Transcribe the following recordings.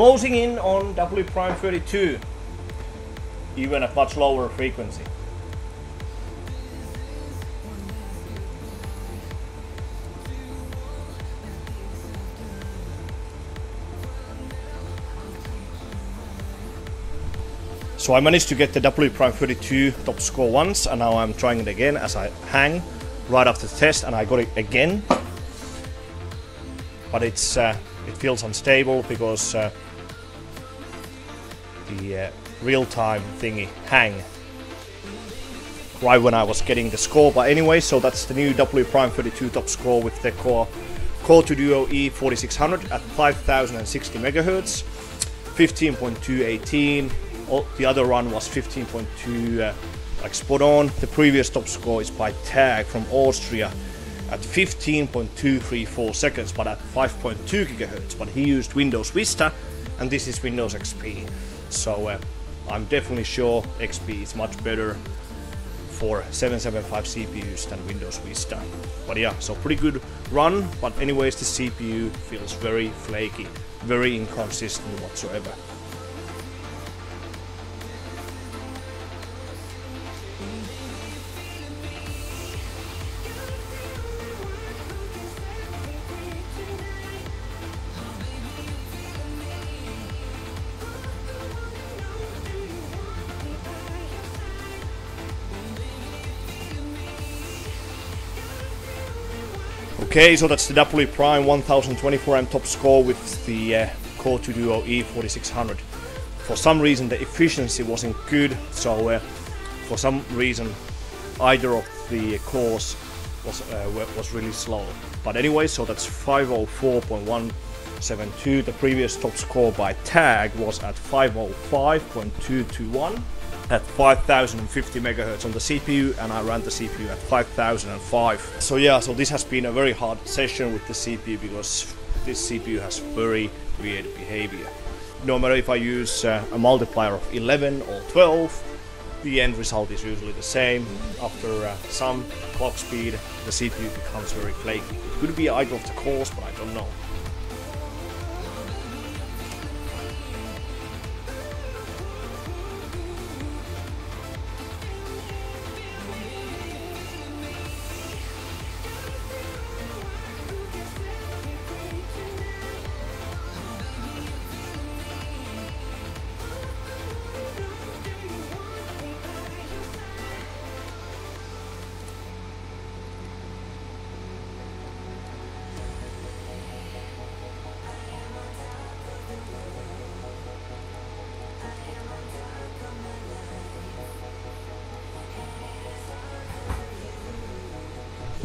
Closing in on W prime 32, even at much lower frequency. So I managed to get the W prime 32 top score once and now I'm trying it again as I hang right after the test and I got it again. But it's uh, it feels unstable because uh, the uh, real-time thingy hang right when I was getting the score. But anyway, so that's the new W Prime 32 top score with the core Core 2 Duo E4600 at 5060 megahertz, 15.218. The other run was 15.2, uh, like spot on. The previous top score is by Tagg from Austria at 15.234 seconds, but at 5.2 gigahertz. But he used Windows Vista, and this is Windows XP. So uh, I'm definitely sure XP is much better for 775 CPUs than Windows Vista. But yeah, so pretty good run, but anyways the CPU feels very flaky, very inconsistent whatsoever. Okay, so that's the W Prime 1024M top score with the uh, Core 2 Duo E4600. For some reason the efficiency wasn't good, so uh, for some reason either of the cores was, uh, was really slow. But anyway, so that's 504.172. The previous top score by Tagg was at 505.221 at 5050 megahertz on the CPU and I ran the CPU at 5005. So yeah, so this has been a very hard session with the CPU because this CPU has very weird behavior. No matter if I use uh, a multiplier of 11 or 12, the end result is usually the same. After uh, some clock speed, the CPU becomes very flaky. It could be idle of the cores, but I don't know.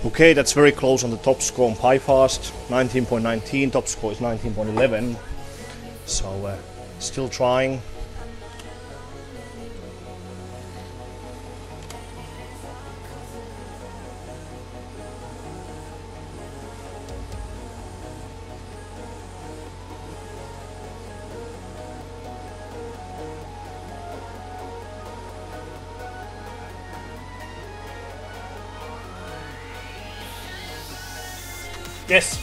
Okay, that's very close on the top score on PiFast, 19.19, top score is 19.11. So, uh, still trying. Yes.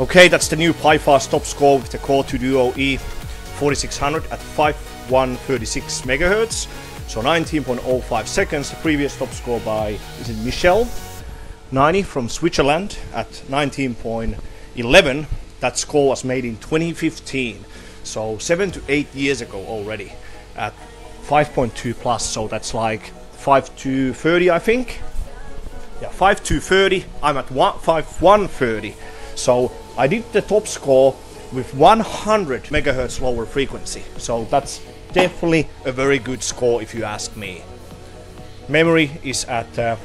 Okay, that's the new PiFast top score with the Core 2 Duo E4600 at 5136 megahertz. So 19.05 seconds, the previous top score by, is it Michel? 90 from Switzerland at 19.11. That score was made in 2015, so seven to eight years ago already at 5.2 plus, so that's like 5 to 30 I think. Yeah, 5 to 30, I'm at 1, 5 130. So I did the top score with 100 megahertz lower frequency. So that's definitely a very good score if you ask me. Memory is at uh,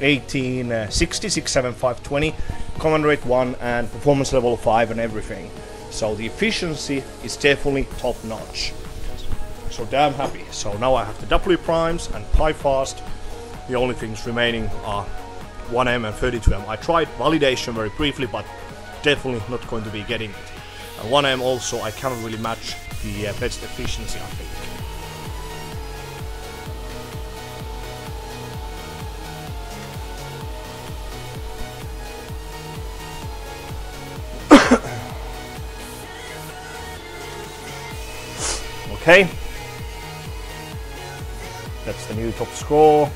1860, 67520, command rate 1 and performance level 5 and everything. So the efficiency is definitely top notch. So damn happy. So now I have the W primes and pi fast. The only things remaining are 1M and 32M. I tried validation very briefly, but definitely not going to be getting it. And 1M also, I cannot really match the uh, best efficiency, I think. okay. That's the new top score.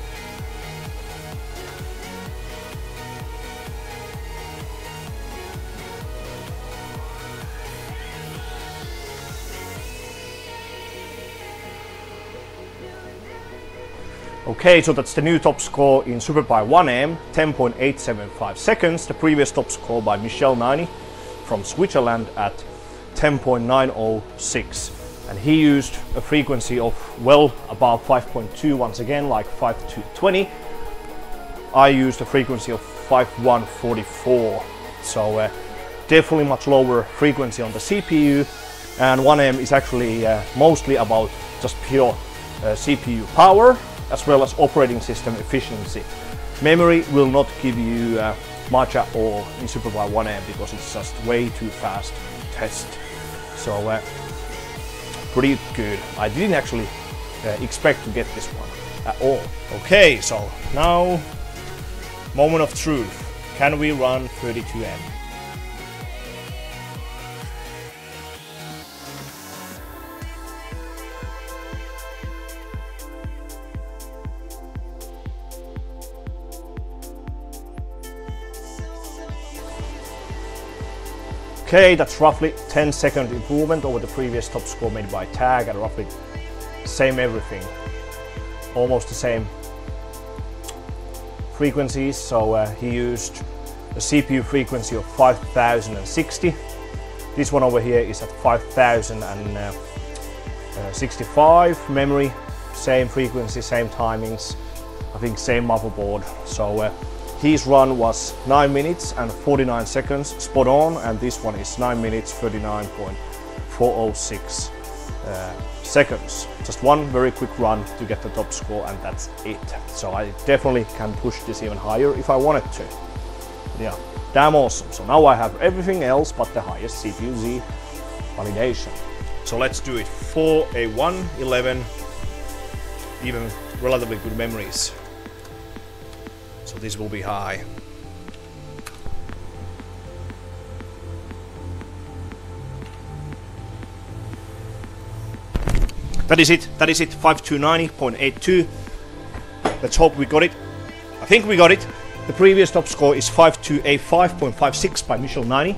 Okay, so that's the new top score in SuperPi 1M, 10.875 seconds. The previous top score by Michel Nani from Switzerland at 10.906. And he used a frequency of well above 5.2 once again, like 5220. I used a frequency of 5144. So uh, definitely much lower frequency on the CPU. And 1M is actually uh, mostly about just pure uh, CPU power as well as operating system efficiency. Memory will not give you uh, much at all in SuperPi 1M because it's just way too fast to test. So uh, pretty good. I didn't actually uh, expect to get this one at all. Okay, so now moment of truth. Can we run 32M? Okay, that's roughly 10 second improvement over the previous top score made by Tagg and roughly same everything. Almost the same frequencies, so uh, he used a CPU frequency of 5060. This one over here is at 5065. Memory, same frequency, same timings. I think same motherboard. So uh, his run was 9 minutes and 49 seconds, spot on, and this one is 9 minutes 39.406 uh, seconds. Just one very quick run to get the top score, and that's it. So I definitely can push this even higher if I wanted to. Yeah, damn awesome. So now I have everything else but the highest CPU-Z validation. So let's do it. 4 a 1, 11, even relatively good memories. So this will be high. That is it. That is it. 5290.82. Let's hope we got it. I think we got it. The previous top score is 5285.56 by Michel Nani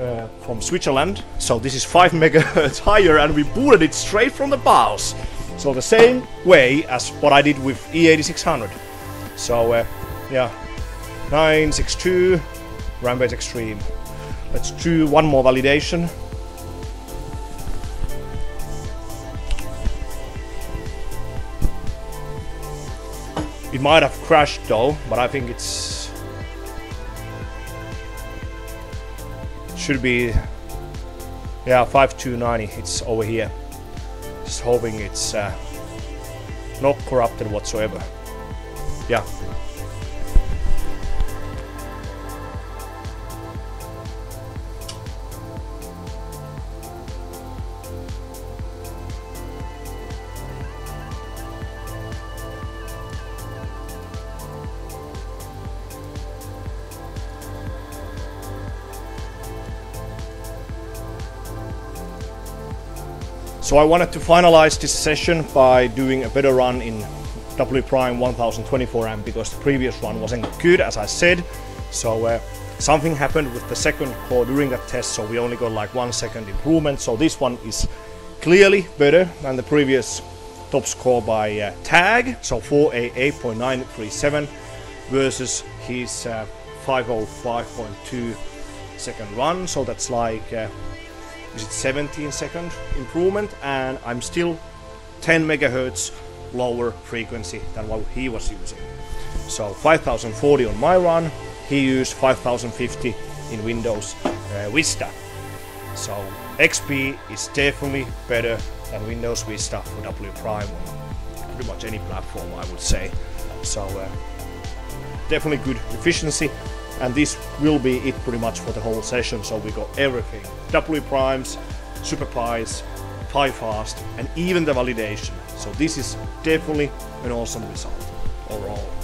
uh, from Switzerland. So this is 5 megahertz higher and we booted it straight from the BIOS. So the same way as what I did with E8600. So uh, yeah, 962 Rampage Extreme. Let's do one more validation. It might have crashed though, but I think it's it should be yeah 5290. It's over here. Just hoping it's uh, not corrupted whatsoever. Yeah. So I wanted to finalize this session by doing a better run in W Prime 1024M because the previous one wasn't good as I said. So uh, something happened with the second core during that test so we only got like one second improvement. So this one is clearly better than the previous top score by uh, Tagg. So 4A 8.937 versus his uh, 505.2 second run. So that's like uh, is it 17 second improvement and I'm still 10 megahertz lower frequency than what he was using. So 5040 on my run, he used 5050 in Windows uh, Vista. So XP is definitely better than Windows Vista for W Prime on pretty much any platform I would say. So uh, definitely good efficiency And this will be it pretty much for the whole session. So we got everything. W primes, super pies, pi fast, and even the validation. So this is definitely an awesome result overall.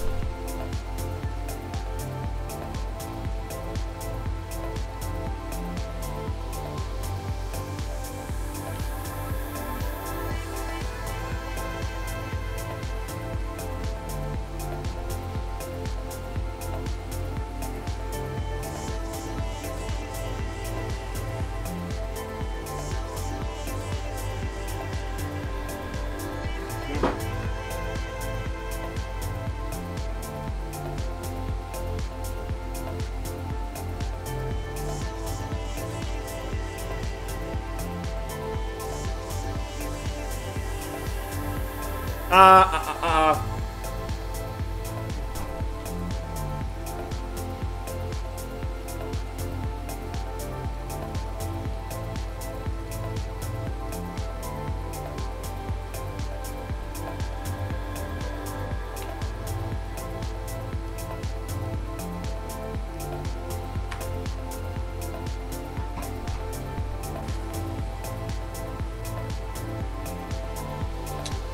Uh, uh, uh,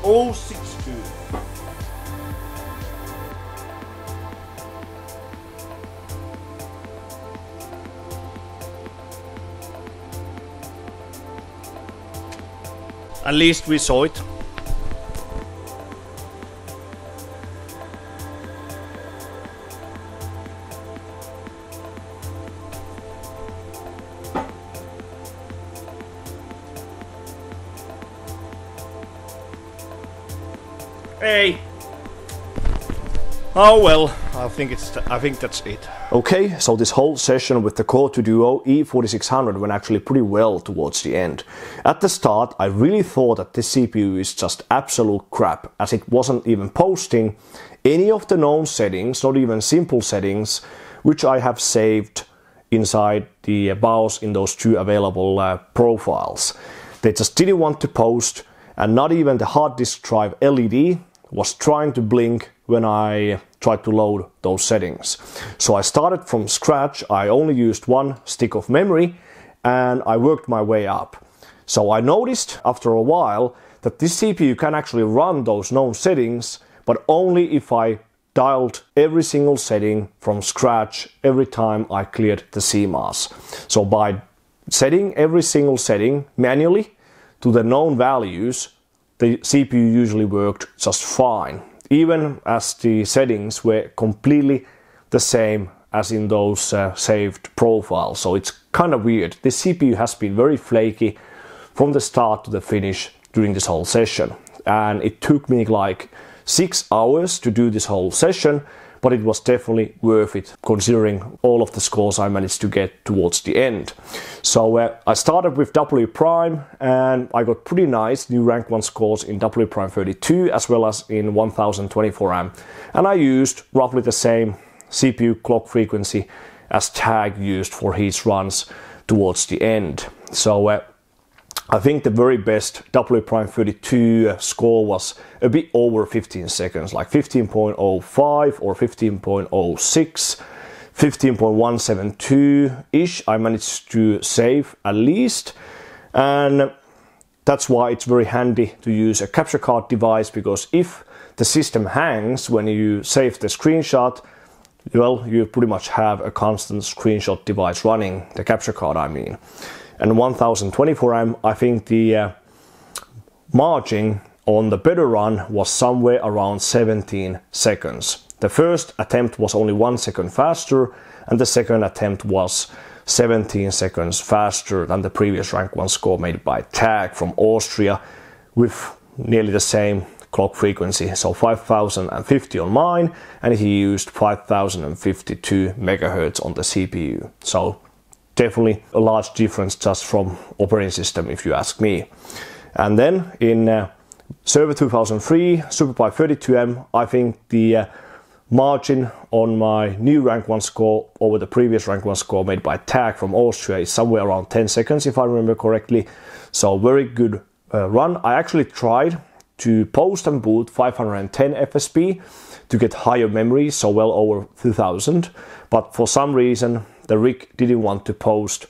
oh six At least we saw it. Hey. Oh well, I think it's I think that's it. Okay, so this whole session with the Core 2 Duo E4600 went actually pretty well towards the end. At the start, I really thought that this CPU is just absolute crap, as it wasn't even posting any of the known settings, not even simple settings, which I have saved inside the BIOS in those two available uh, profiles. They just didn't want to post, and not even the hard disk drive LED was trying to blink when I tried to load those settings. So I started from scratch, I only used one stick of memory and I worked my way up. So I noticed after a while that this CPU can actually run those known settings, but only if I dialed every single setting from scratch every time I cleared the CMOS. So by setting every single setting manually to the known values, the CPU usually worked just fine, even as the settings were completely the same as in those uh, saved profiles. So it's kind of weird. The CPU has been very flaky from the start to the finish during this whole session. And it took me like six hours to do this whole session but it was definitely worth it considering all of the scores I managed to get towards the end. So uh, I started with W prime and I got pretty nice new rank 1 scores in W prime 32 as well as in 1024M and I used roughly the same CPU clock frequency as Tagg used for his runs towards the end. So uh, I think the very best W prime 32 uh, score was a bit over 15 seconds, like 15.05 or 15.06, 15.172 ish. I managed to save at least, and that's why it's very handy to use a capture card device because if the system hangs when you save the screenshot, well, you pretty much have a constant screenshot device running, the capture card, I mean and 1024M, I think the uh, margin on the better run was somewhere around 17 seconds. The first attempt was only one second faster, and the second attempt was 17 seconds faster than the previous rank 1 score made by Tagg from Austria with nearly the same clock frequency. So 5050 on mine, and he used 5052 megahertz on the CPU. So definitely a large difference just from operating system if you ask me. And then in uh, Server 2003 SuperPi 32M, I think the uh, margin on my new rank 1 score over the previous rank 1 score made by Tagg from Austria is somewhere around 10 seconds if I remember correctly. So very good uh, run. I actually tried to post and boot 510 FSB to get higher memory, so well over 2000. But for some reason, the rig didn't want to post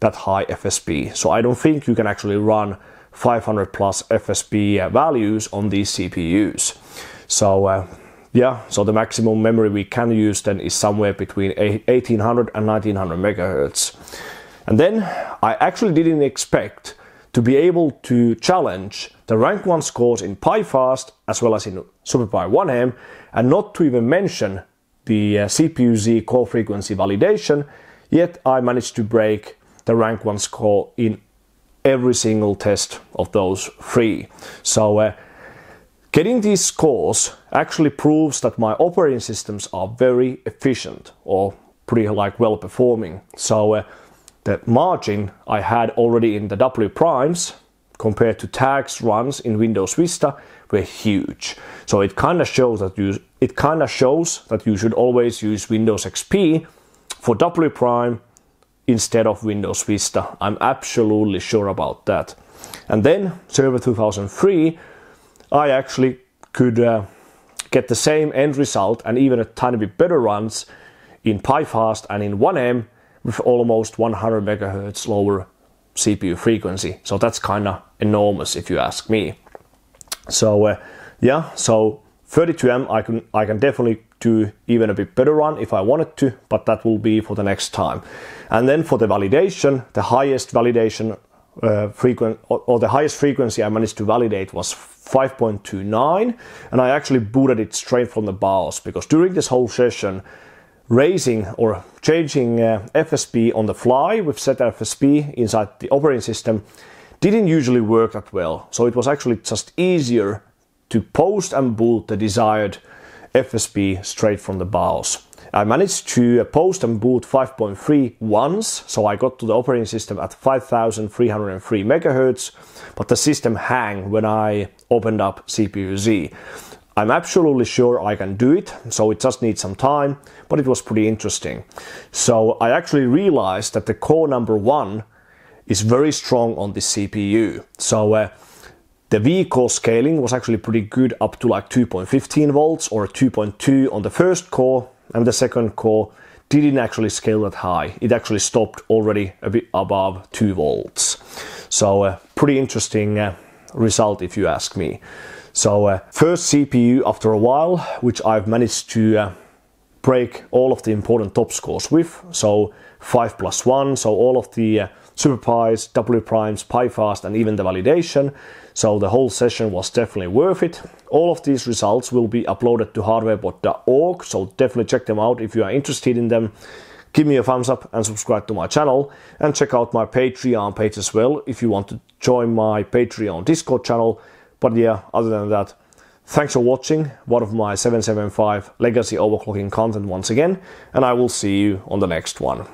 that high FSB. So I don't think you can actually run 500 plus FSB uh, values on these CPUs. So uh, yeah, so the maximum memory we can use then is somewhere between 1800 and 1900 megahertz. And then I actually didn't expect to be able to challenge the rank 1 scores in PiFast as well as in SuperPI 1M and not to even mention the uh, CPU-Z core frequency validation, yet I managed to break the rank 1 score in every single test of those three. So uh, getting these scores actually proves that my operating systems are very efficient or pretty like well performing. So uh, the margin I had already in the W primes compared to Tagg's runs in Windows Vista were huge. So it kind of shows that you it kind of shows that you should always use Windows XP for W prime instead of Windows Vista. I'm absolutely sure about that. And then Server 2003, I actually could uh, get the same end result and even a tiny bit better runs in PiFast and in 1M with almost 100 megahertz lower CPU frequency. So that's kind of enormous if you ask me. So uh, yeah, so 32M I can I can definitely do even a bit better run if I wanted to, but that will be for the next time. And then for the validation, the highest validation uh, frequency or, or the highest frequency I managed to validate was 5.29, and I actually booted it straight from the BIOS because during this whole session, raising or changing uh, FSB on the fly with ZFSP inside the operating system didn't usually work that well. So it was actually just easier to post and boot the desired FSB straight from the BIOS. I managed to post and boot 5.3 once, so I got to the operating system at 5303 megahertz, but the system hang when I opened up CPU-Z. I'm absolutely sure I can do it, so it just needs some time, but it was pretty interesting. So I actually realized that the core number one is very strong on this CPU. So uh, the V-core scaling was actually pretty good up to like 2.15 volts or 2.2 on the first core and the second core didn't actually scale that high. It actually stopped already a bit above 2 volts. So uh, pretty interesting uh, result if you ask me. So uh, first CPU after a while, which I've managed to uh, break all of the important top scores with. So 5 plus 1, so all of the uh, SuperPIs, W primes, PiFast and even the validation. So the whole session was definitely worth it. All of these results will be uploaded to hardwarebot.org, so definitely check them out if you are interested in them. Give me a thumbs up and subscribe to my channel and check out my Patreon page as well if you want to join my Patreon Discord channel. But yeah, other than that, thanks for watching one of my 775 legacy overclocking content once again, and I will see you on the next one.